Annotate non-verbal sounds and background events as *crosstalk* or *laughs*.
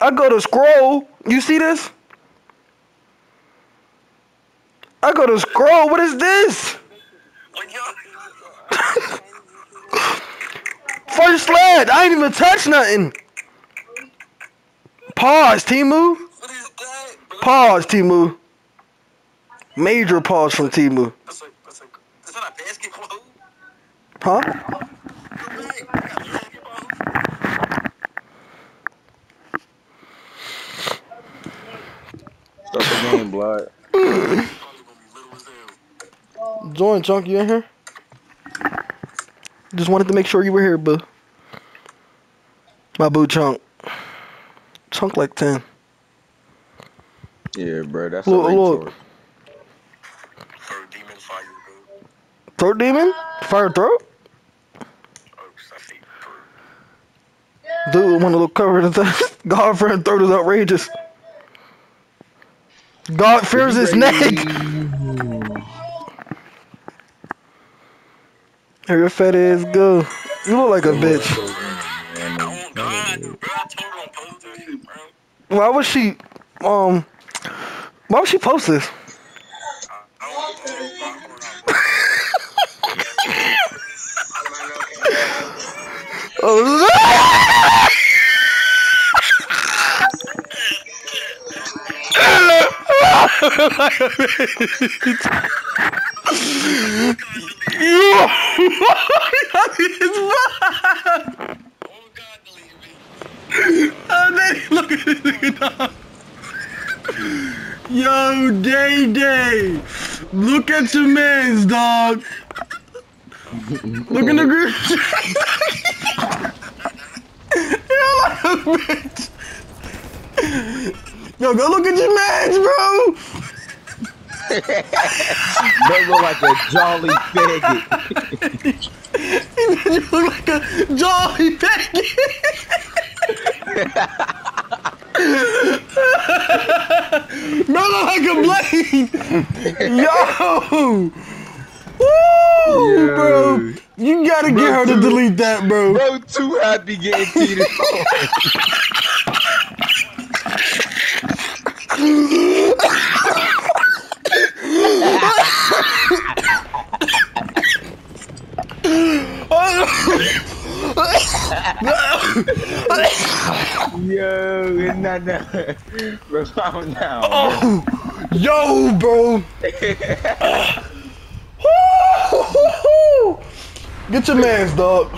I go to scroll. You see this? I go to scroll. What is this? *laughs* First sled. I ain't even touch nothing. Pause, Timu. Pause, Timu. Major pause from Timu. That's like, that's like, is that a basketball hoop? Huh? No way. I got a basketball hoop. Start the game, blood. Probably gonna be little as hell. Join, Chunk. You in here? Just wanted to make sure you were here, boo. My boo, Chunk. Chunk like 10. Yeah, bro. That's Look, a look. retard. Third demon fire, bro. Throat demon? Fire throat? Oh, I. Dude, want to look covered in that. *laughs* God friend throat is outrageous. God fears his neck. Here your fat ass go. You look like a bitch. Oh, God, bro. I told her to post that shit. Why would she, um, why would she post this? *laughs* I don't know. Oh, Oh, God, look at this. Yo, Day Day. Look at your mans, dog. Look in the group. *laughs* Yo, go look at your mans, bro. They look like a jolly faggot. He look like a jolly faggot. Bro, look like a blade. Yo. Woo, bro. You gotta Bro, get her to delete that, bro. Bro, too happy getting cheated on. *laughs* Yo, nah, nah. Bro, calm down. Oh, yo, bro. Get your man's dog.